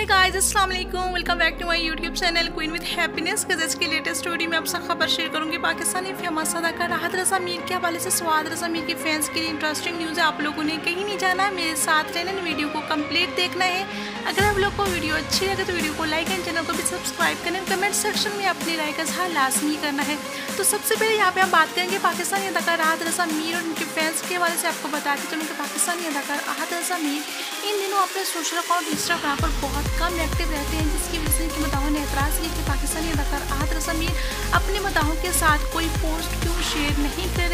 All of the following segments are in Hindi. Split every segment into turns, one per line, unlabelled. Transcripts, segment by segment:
है गाइस अस्सलाम वालेकुम welcome back to my YouTube channel queen with happiness के की लेटेस्ट स्टोरी में आपसे खबर शेयर करूँगी। पाकिस्तानी फ़ेमस अदाकार राहत रजा मीर के हवाले से स्वाद रजा मीर के फैंस के लिए इंटरेस्टिंग न्यूज़ है। आप लोगों ने कहीं नहीं जाना है। मेरे साथ रहना वीडियो को कंप्लीट देखना है। अगर आप लोग को वीडियो अच्छी लगे तो वीडियो को लाइक एंड चैनल को भी सब्सक्राइब करें कमेंट सेक्शन में अपनी राय का लाजमी करना है। तो सबसे पहले यहाँ पे हम बात करेंगे पाकिस्तानी अदाकार राहत रसा मीर और उनके फैंस के हवाले से। आपको बता दें तो उनके पाकिस्तानी अदाकार राहत रसा मीर इन दिनों अपने सोशल अकाउंट इंस्टाग्राम पर बहुत कम एक्टिव रहते हैं, जिसकी वजह से इनके मदाहों ने एतराज़ किया कि पाकिस्तानी अदाकार राहत रसा मीर अपने मदाहों के साथ कोई पोस्ट क्यों शेयर नहीं कर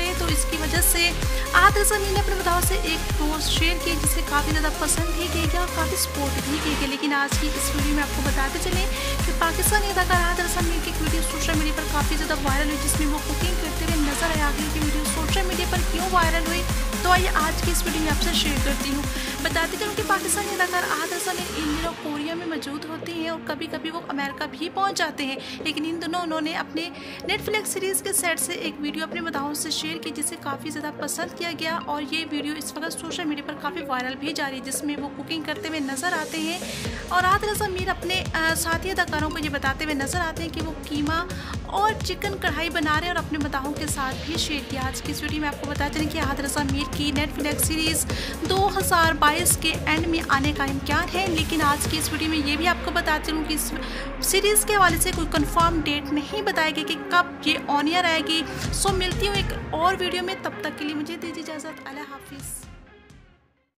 आहत रसमीर ने अपने बताओ से एक पोस्ट शेयर की, जिसे काफ़ी ज़्यादा पसंद भी की गया और काफ़ी सपोर्ट भी की गई। लेकिन आज की इस वीडियो में आपको बताते चले कि पाकिस्तानी अदाकार आहत मिल की एक वीडियो सोशल मीडिया पर काफ़ी ज़्यादा वायरल हुई, जिसमें वो कुकिंग करते हुए नज़र आया की वीडियो सोशल मीडिया पर क्यों वायरल हुई? तो आइए आज की इस वीडियो में आपसे शेयर करती हूँ। बताते चलूँ कि पाकिस्तानी अदाकार आहत हसन इन दिनों कोरिया में मौजूद होते हैं और कभी कभी वो अमेरिका भी पहुँच जाते हैं। लेकिन इन दोनों उन्होंने अपने नेटफ्लिक्स सीरीज़ के सेट से एक वीडियो अपने मदाओं से शेयर की, जिसे काफ़ी ज़्यादा पसंद किया गया और ये वीडियो इस वक्त सोशल मीडिया पर काफ़ी वायरल भी जा रही है, जिसमें वो कुकिंग करते हुए नज़र आते हैं। और आहत रजा मीर अपने साथी अदाकारों को ये बताते हुए नज़र आते हैं कि वो कीमा और चिकन कढ़ाई बना रहे हैं और अपने मदाहों के साथ भी शेयर किया। आज की इस वीडियो में आपको बताते हैं कि आहत रजा मीर की नेटफ्लिक्स सीरीज़ 2022 के एंड में आने का इम्कान है। लेकिन आज की इस वीडियो में ये भी आपको बताती हूँ कि इस सीरीज़ के हवाले से कोई कंफर्म डेट नहीं बताई गई कि कब ये ऑन ईयर आएगी। सो मिलती हूँ एक और वीडियो में। तब तक के लिए मुझे दीजिए इजाज़त। अल्लाह हाफिज़।